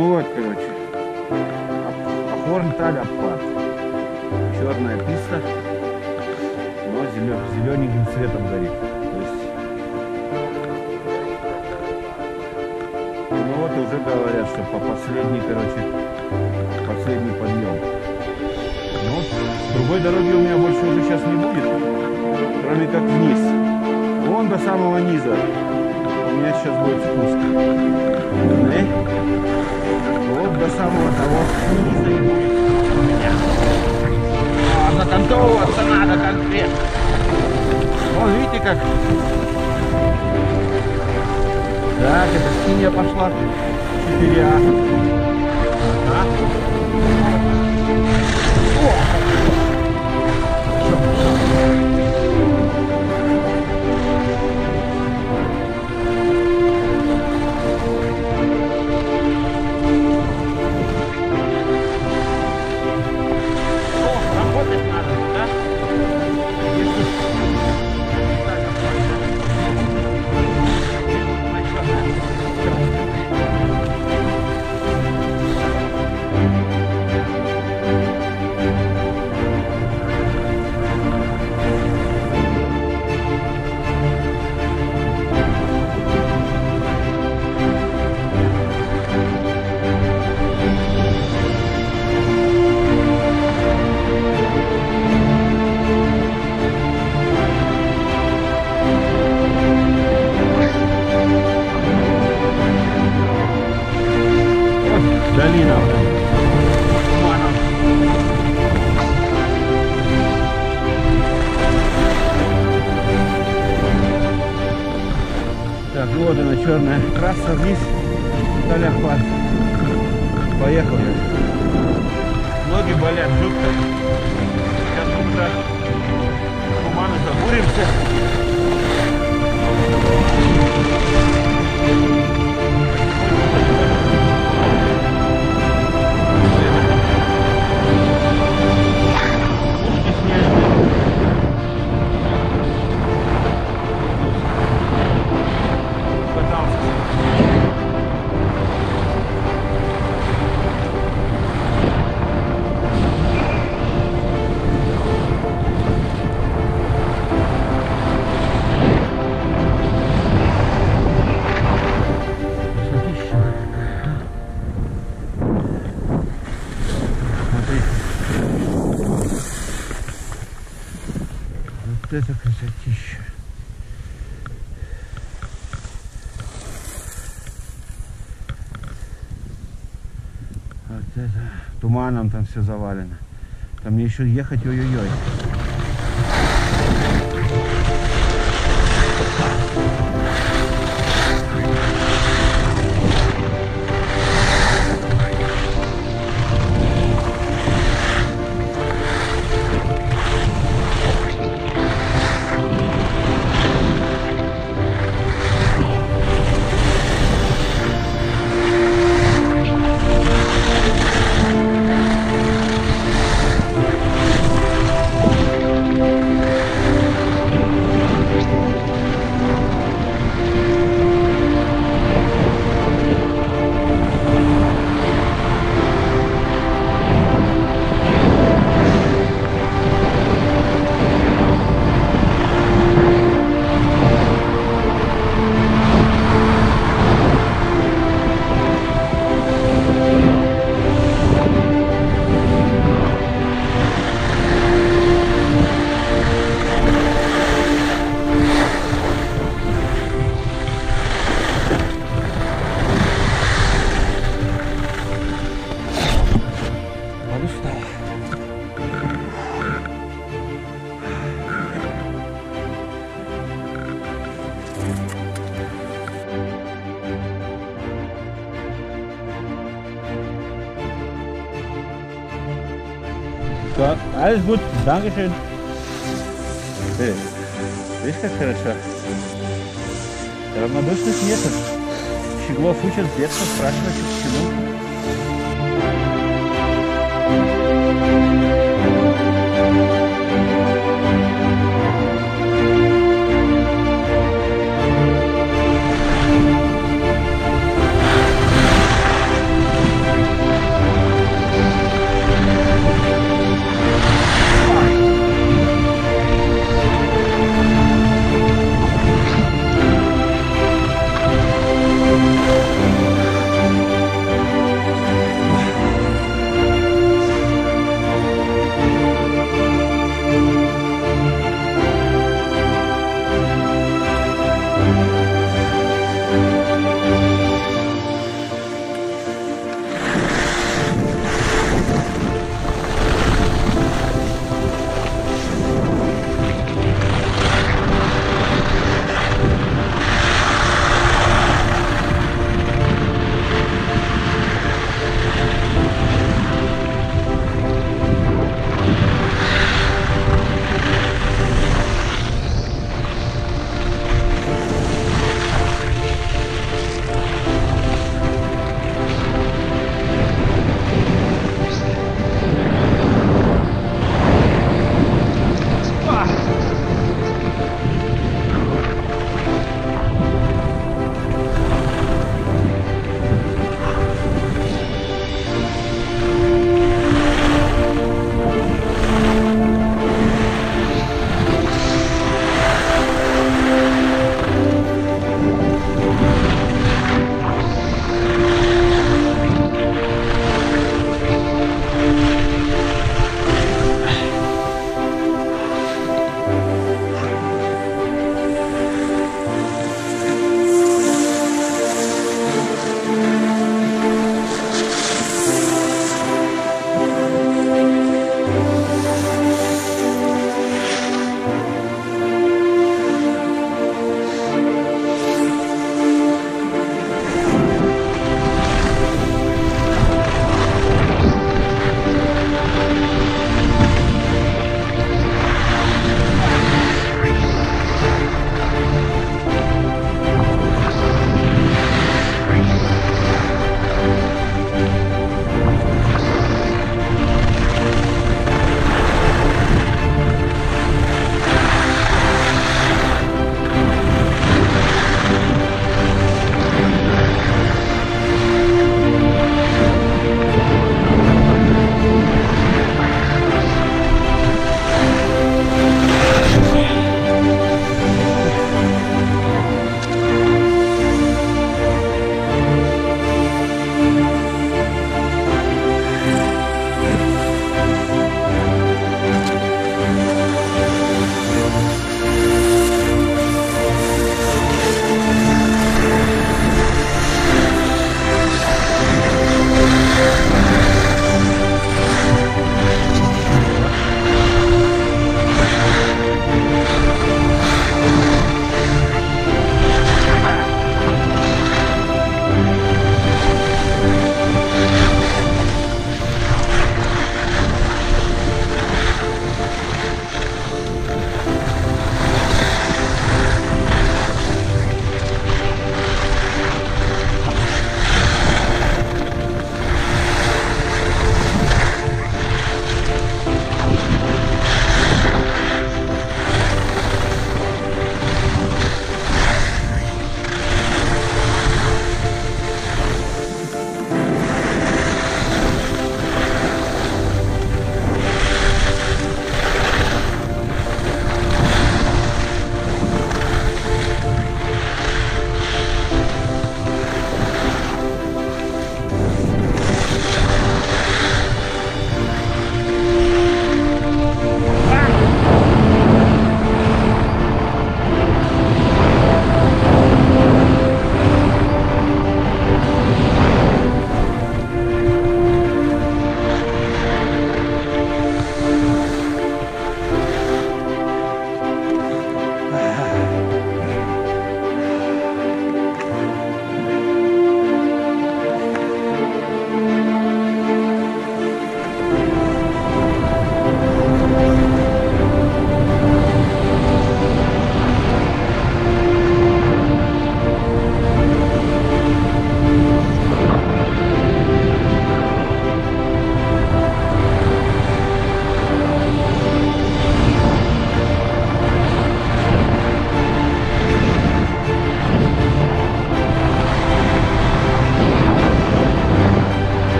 Вот, короче. Хорнталь обхват. Черная писта, но зелененьким цветом горит. То есть... Ну вот уже говорят, что по последней, короче, последний подъем. Вот, другой дороги у меня больше уже сейчас не будет, кроме как вниз. Вон до самого низа. У меня сейчас будет спуск. И вот до самого того низа. А закантовываться надо конкретно. Вон, видите как? Так, это синяя пошла. 4А. А? Работать Так, вот она черная трасса вниз. Толяхпад. Поехали. Ноги болят жутко. Сейчас мы туда туманы забуримся. Вот это красотища. Вот это. Туманом там все завалено. Там мне еще ехать, ой-ой-ой. Подустал. So, alles gut, Dankeschön. Эй, видишь, как хорошо? Равнодушных нету. Щеглов учат с детства спрашивать, почему.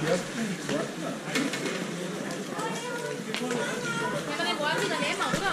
Déjame guardar, déjame, ¿no?